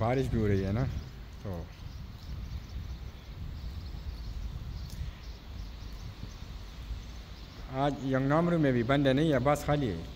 बारिश भी हो रही है ना तो। आज यंगनामरू में भी बंद है, नहीं है? बस खाली है।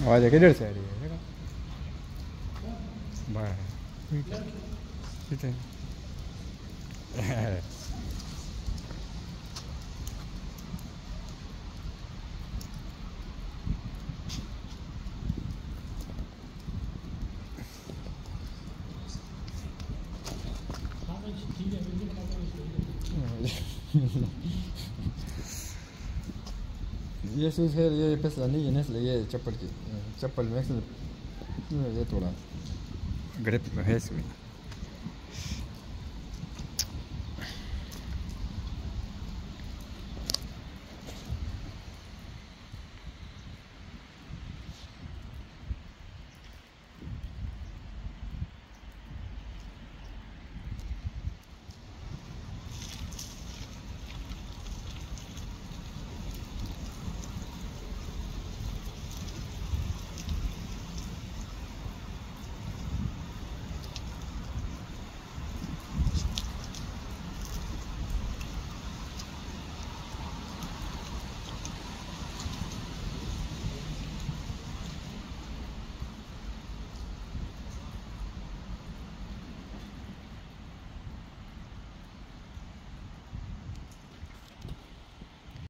आवाज़ किधर से आ रही है ये शूज़ ये फिसला नहीं है नस्ल ये चप्पल की। चप्पल में ये थोड़ा। ग्रिप इसमें।